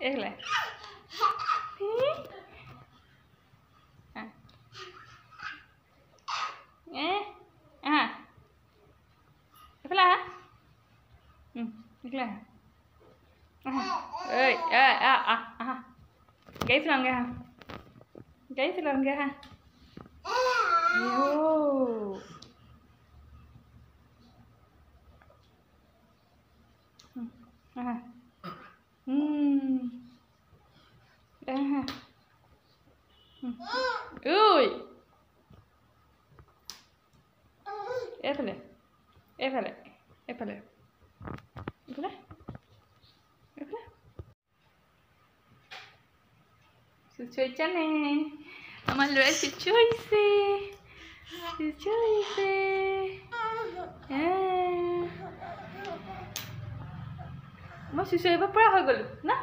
Ele. À. Nghe. À. Cái là. Ừ, cái là. Ơi, à à à à. Cái phần ra. Cái phần ra. Yo. À. Aha. Uy. Épale. Épale. Épale. Épale. Épale. Chuchoy chale. Vamos a ver chuchoy se. Chuchoy se. Eh. মই চুচৰিব পৰা হৈ গ'লো না?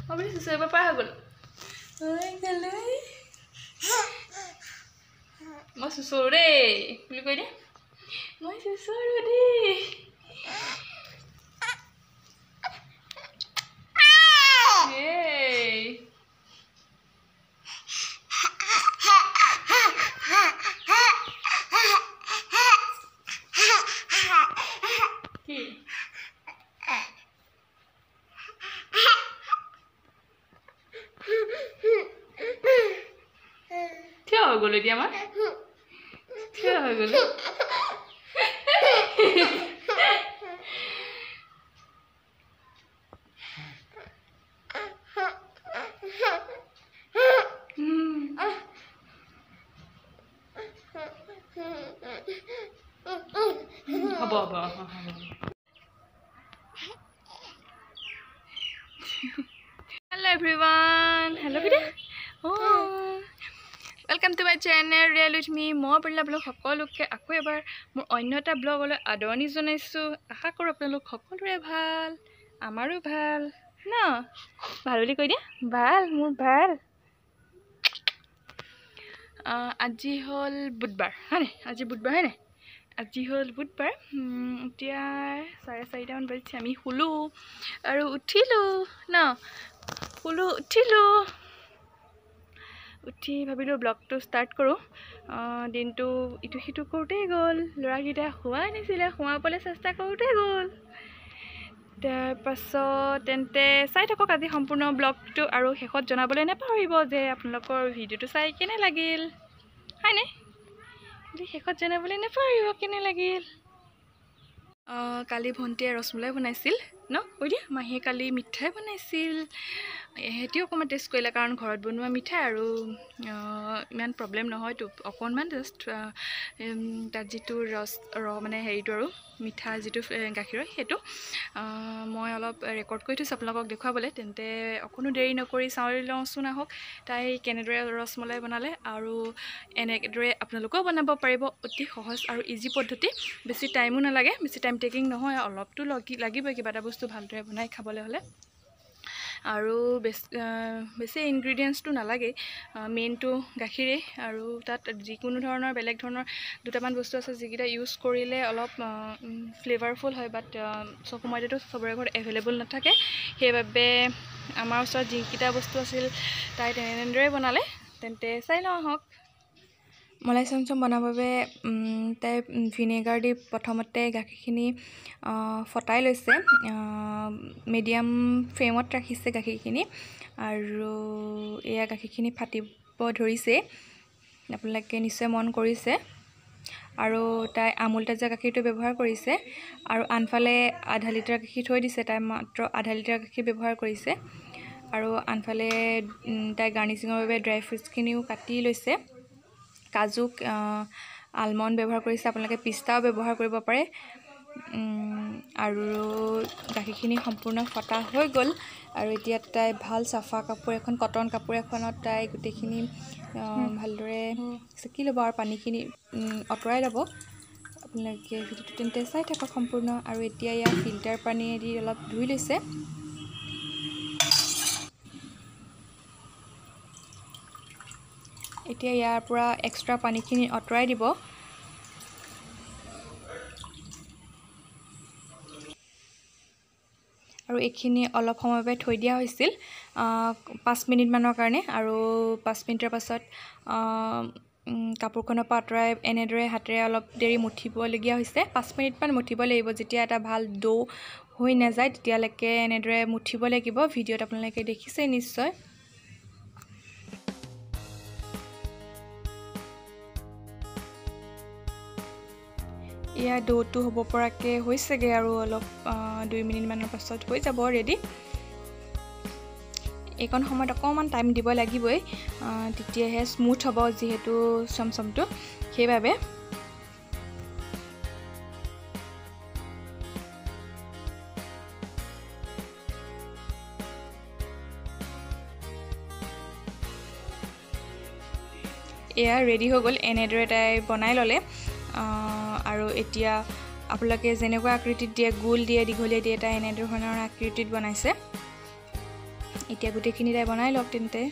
মই বুলি চুচৰিব পৰা হৈ গ'লো। মই চুচৰো দেই বুলি কৈ দে মই চুচৰো দেই। এই থিয় হৈ গ'লো এতিয়া মই থিয় হৈ গ'লো উম, হ'ব হ'ব হ'ব চেনেল ৰিয়েল উইথ মি মই পাৰিলে আপোনালোক সকলোকে আকৌ এবাৰ মোৰ অন্য এটা ব্লগলৈ আদৰণি জনাইছোঁ। আশা কৰোঁ আপোনালোক সকলোৰে ভাল আমাৰো ভাল। ন? ভাল বুলি কৈ দিয়া। ভাল মোৰ ভাল। আজি হ'ল বুধবাৰ হয়নে আজি বুধবাৰ হয়নে আজি হ'ল বুধবাৰ এতিয়া চাৰে চাৰিটামান বাজিছে আমি শুলোঁ আৰু উঠিলোঁ। ন? শুলোঁ উঠিলোঁ। উঠি ভাবিলোঁ ব্লগটো ষ্টাৰ্ট কৰোঁ। দিনটো ইটো সিটো কৰোঁতেই গ'ল। ল'ৰাকেইটা শোৱাই নিছিলে শোৱাবলৈ চেষ্টা কৰোঁতেই গ'ল। তাৰপাছত তেন্তে চাই থাকক আজি সম্পূৰ্ণ ব্লগটো আৰু শেষত জনাবলৈ নাপাহৰিব যে আপোনালোকৰ ভিডিঅ'টো চাই কেনে লাগিল। হয়নে? শেষত জনাবলৈ নাপাহৰিব কেনে লাগিল? কালি ভণ্টিয়ে ৰসমলাই বনাইছিল। ন? দিয়া। মাহীয়ে কালি মিঠাই বনাইছিল। সিহঁতিও অকণমান টেষ্ট কৰিলে কাৰণ ঘৰত বনোৱা মিঠাই আৰু ইমান প্ৰব্লেম নহয়তো অকণমান জাষ্ট তাত যিটো ৰস ৰ মানে হেৰিটো আৰু মিঠা যিটো গাখীৰৰ সেইটো মই অলপ ৰেকৰ্ড কৰি থৈছোঁ আপোনালোকক দেখুৱাবলৈ। তেন্তে অকণো দেৰি নকৰি চাউল লওঁচোন আহক। তাই কেনেদৰে ৰসমলাই বনালে আৰু এনেদৰে আপোনালোকেও বনাব পাৰিব। অতি সহজ আৰু ইজি পদ্ধতি। বেছি টাইমো নালাগে। বেছি টাইম টেকিং নহয় অলপতো লাগি লাগিবই কিবা এটা বস্তু। ভালদৰে বনাই খাবলৈ হ'লে। আৰু বেছি বেছি ইনগ্ৰিডিয়েণ্টছটো নালাগেই মেইনটো গাখীৰেই আৰু তাত যিকোনো ধৰণৰ বেলেগ ধৰণৰ দুটামান বস্তু আছে যিকেইটা ইউজ কৰিলে অলপ ফ্লেভাৰফুল হয় বাট চব সময়তেতো চবৰে ঘৰত এভেইলেবল নাথাকে। সেইবাবে আমাৰ ওচৰত যিকেইটা বস্তু আছিল তাই তেনেদৰে বনালে। তেন্তে চাই লওঁ আহক। মলাই চমচম বনাবৰ বাবে তাই ভিনেগাৰ দি প্ৰথমতে গাখীৰখিনি ফটাই লৈছে। মিডিয়াম ফ্লেমত ৰাখিছে গাখীৰখিনি আৰু এয়া গাখীৰখিনি ফাটিব ধৰিছে। আপোনালোকে নিশ্চয় মন কৰিছে। আৰু তাই আমুল তাজা গাখীৰটো ব্যৱহাৰ কৰিছে। আৰু আনফালে আধা লিটাৰ গাখীৰ থৈ দিছে। তাই মাত্ৰ আধা লিটাৰ গাখীৰ ব্যৱহাৰ কৰিছে। আৰু আনফালে তাই গাৰ্নিচিঙৰ বাবে ড্ৰাই ফ্ৰুটছখিনিও কাটি লৈছে। কাজু আলমণ্ড ব্যৱহাৰ কৰিছে আপোনালোকে পিষ্টাও ব্যৱহাৰ কৰিব পাৰে। আৰু গাখীৰখিনি সম্পূৰ্ণ ফটা হৈ গ'ল। আৰু এতিয়া তাই ভাল চাফা কাপোৰ এখন কটন কাপোৰ এখনত তাই গোটেইখিনি ভালদৰে চেকি ল'ব আৰু পানীখিনি আঁতৰাই ল'ব। আপোনালোকে ভিডিঅ'টো তেন্তে চাই থাকক সম্পূৰ্ণ। আৰু এতিয়া ইয়াৰ ফিল্টাৰ পানীয়েদি অলপ ধুই লৈছে। এতিয়া ইয়াৰ পৰা এক্সট্ৰা পানীখিনি আঁতৰাই দিব। আৰু এইখিনি অলপ সময়ৰ বাবে থৈ দিয়া হৈছিল পাঁচ মিনিটমানৰ কাৰণে। আৰু পাঁচ মিনিটৰ পাছত কাপোৰখনৰ পৰা আঁতৰাই এনেদৰে হাতেৰে অলপ দেৰি মুঠিবলগীয়া হৈছে। পাঁচ মিনিটমান মুঠিব লাগিব। যেতিয়া এটা ভাল ডো হৈ নাযায় তেতিয়ালৈকে এনেদৰে মুঠিব লাগিব। ভিডিঅ'ত আপোনালোকে দেখিছে নিশ্চয়। এয়া ডৌটো হ'ব পৰাকৈ হৈছেগৈ আৰু অলপ দুই মিনিটমানৰ পাছত হৈ যাব ৰেডি এইকণ সময়ত অকণমান টাইম দিব লাগিবই তেতিয়াহে স্মুথ হ'ব যিহেতু চমচমটো। সেইবাবে এয়া ৰেডি হৈ গ'ল এনেদৰে তাই বনাই ল'লে। আৰু এতিয়া আপোনালোকে যেনেকুৱা আকৃতিত দিয়ে গোল দিয়ে দীঘলীয়া দিয়ে তাই এনেধৰণৰ আকৃতিত বনাইছে। এতিয়া গোটেইখিনি তাই বনাই লওক তেন্তে।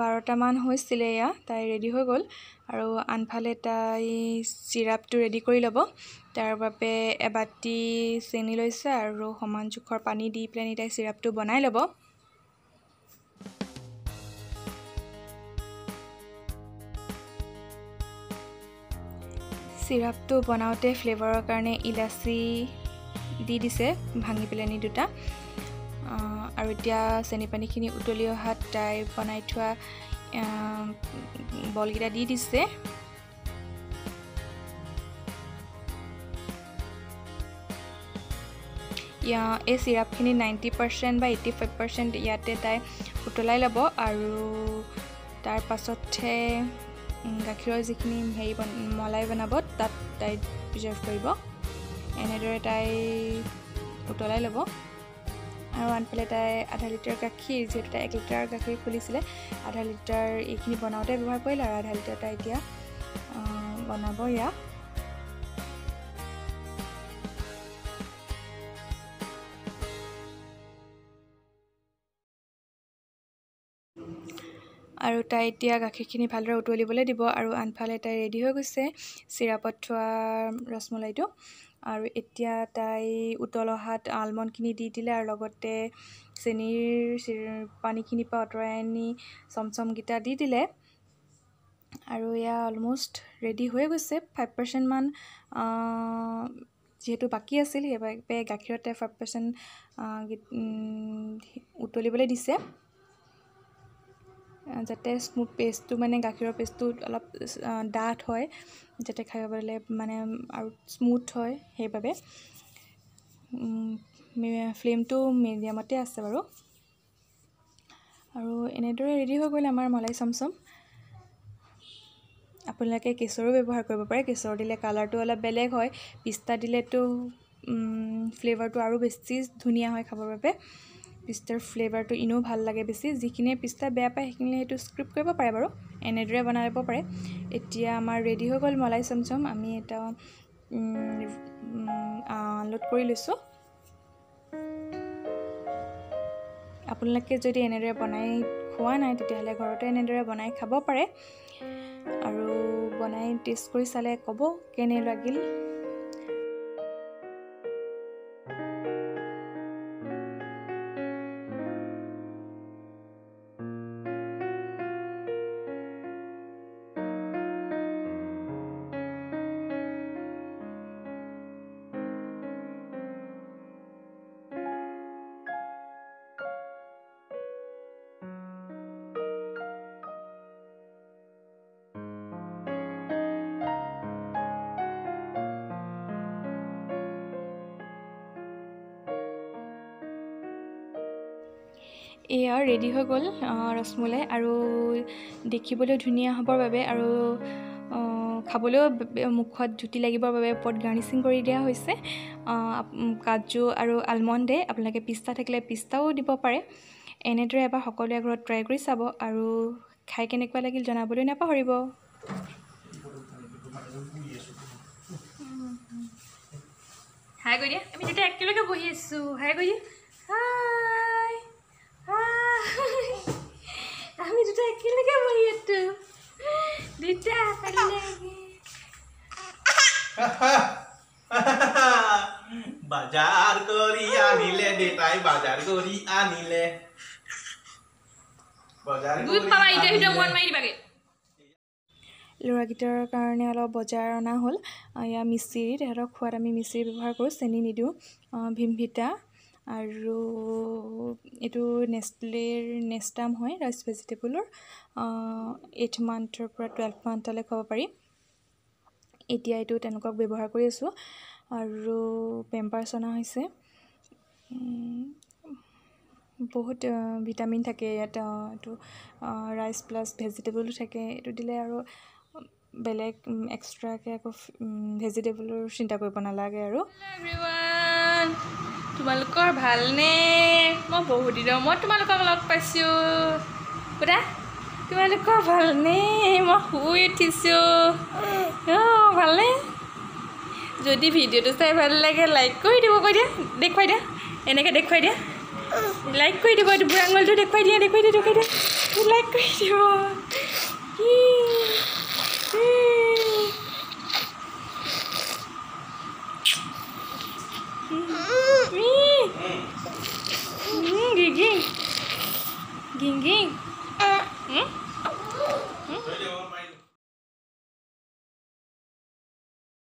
বাৰটামান হৈছিলে এয়া তাই ৰেডি হৈ গ'ল। আৰু আনফালে তাই চিৰাপটো ৰেডি কৰি ল'ব। তাৰ বাবে এবাটি চেনি লৈছে আৰু সমান জোখৰ পানী দি পেলাই তাই চিৰাপটো বনাই ল'ব। চিৰাপটো বনাওঁতে ফ্লেভাৰৰ কাৰণে ইলাচি দি দিছে ভাঙি পেলানি দুটা। এতিয়া চেনি পানীখিনি উতলি অহাত তাই বনাই থোৱা বলকেইটা দি দিছে। এই চিৰাপখিনি নাইণ্টি পাৰ্চেণ্ট বা এইটি ফাইভ পাৰ্চেণ্ট ইয়াতে তাই উতলাই ল'ব আৰু তাৰ পাছতহে গাখীৰৰ যিখিনি হেৰি মলাই বনাব তাত তাই প্ৰিজাৰ্ভ কৰিব। এনেদৰে তাই উতলাই ল'ব। আৰু আনফালে তাই আধা লিটাৰ গাখীৰ যিহেতু তাই এক লিটাৰ গাখীৰ খুলিছিলে আধা লিটাৰ এইখিনি বনাওঁতে ব্যৱহাৰ কৰিলে আৰু আধা লিটাৰ তাই এতিয়া বনাব ইয়াক। আৰু তাই এতিয়া গাখীৰখিনি ভালদৰে উতলিবলৈ দিব আৰু আনফালে তাই ৰেডি হৈ গৈছে চিৰাপত থোৱা ৰসমলাইটো। আৰু এতিয়া তাই উতল অহাত আলমণ্ডখিনি দি দিলে আৰু লগতে চেনীৰ পানীখিনিৰ পৰা আঁতৰাই আনি চমচমকেইটা দি দিলে। আৰু এয়া অলমষ্ট ৰেডি হৈ গৈছে। ফাইভ পাৰ্চেণ্টমান যিহেতু বাকী আছিল সেইবাবে গাখীৰতে ফাইভ পাৰ্চেণ্ট উতলিবলৈ দিছে। যাতে স্মুথ পেষ্টটো মানে গাখীৰৰ পেষ্টটো অলপ ডাঠ হয় যাতে খাবলৈ মানে আৰু স্মুথ হয় সেইবাবে। ফ্লেমটো মিডিয়ামতে আছে বাৰু। আৰু এনেদৰে ৰেডি হৈ গ'ল আমাৰ মলাই চমচম। আপোনালোকে কেশৰো ব্যৱহাৰ কৰিব পাৰে। কেশৰ দিলে কালাৰটো অলপ বেলেগ হয়। পিস্তা দিলেতো ফ্লেভাৰটো আৰু বেছি ধুনীয়া হয় খাবৰ বাবে। পিষ্টাৰ ফ্লেভাৰটো এনেও ভাল লাগে বেছি। যিখিনিয়ে পিষ্টা বেয়া পায় সেইখিনিয়ে সেইটো স্ক্ৰিপ কৰিব পাৰে বাৰু। এনেদৰে বনাই ল'ব পাৰে। এতিয়া আমাৰ ৰেডি হৈ গ'ল মলাই চমচম। আমি এটা লোড কৰি লৈছোঁ। আপোনালোকে যদি এনেদৰে বনাই খোৱা নাই তেতিয়াহ'লে ঘৰতে এনেদৰে বনাই খাব পাৰে। আৰু বনাই টেষ্ট কৰি চালে ক'ব কেনে লাগিল। এয়া ৰেডি হৈ গ'ল ৰসমলাই আৰু দেখিবলৈ ধুনীয়া হ'বৰ বাবে আৰু খাবলৈও মুখত জুতি লাগিবৰ বাবে ওপৰত গাৰ্নিচিং কৰি দিয়া হৈছে। কাজু আৰু আলমণ্ডে আপোনালোকে পিস্তা থাকিলে পিস্তাও দিব পাৰে। এনেদৰে এবাৰ সকলোৱে ঘৰত ট্ৰাই কৰি চাব আৰু খাই কেনেকুৱা লাগিল জনাবলৈ নাপাহৰিব। হাই কৰি দিয়া আমি দুটা একেলগে বহি আছোঁ। হাই কৰি দিয়া হাই দুটা একেলগে বহি আছো দুটা বাজাৰ কৰি আনিলে দেউতাই বাজাৰ কৰি আনিলে। বজাৰ ল'ৰাকেইটাৰ কাৰণে অলপ বজাৰ অনা হ'ল। এয়া মিচিৰি তেহেঁতক খোৱাত আমি মিচিৰি ব্যৱহাৰ কৰোঁ চেনি নিদিওঁ। আহ, ভীমভিটা আৰু এইটো নেষ্টলেৰ নেষ্টাম হয় ৰাইচ ভেজিটেবলৰ এইট মান্থৰ পৰা টুৱেলভ মান্থলৈ খুৱাব পাৰি। এতিয়া এইটো তেনেকুৱাক ব্যৱহাৰ কৰি আছোঁ। আৰু পেম্পাৰ্ছ অনা হৈছে। বহুত ভিটামিন থাকে ইয়াত এইটো ৰাইচ প্লাছ ভেজিটেবলো থাকে। এইটো দিলে আৰু বেলেগ এক্সট্ৰাকৈ আকৌ ভেজিটেবলৰ চিন্তা কৰিব নালাগে আৰু। তোমালোকৰ ভালনে? মই বহুত দিনৰ মূৰত তোমালোকক লগ পাইছোঁ। সোধা তোমালোকৰ ভালনে? মই শুই উঠিছোঁ। অঁ ভালনে? যদি ভিডিঅ'টো চাই ভাল লাগে লাইক কৰি দিব কৈ দিয়া। দেখুৱাই দিয়া। এনেকৈ দেখুৱাই দিয়া। লাইক কৰি দিব এইটো বুঢ়া আঙুলিটো দেখুৱাই দিয়া দেখুৱাই দিয়া দেখুৱাই দিয়া। লাইক কৰি দিব। কি? Guinguim?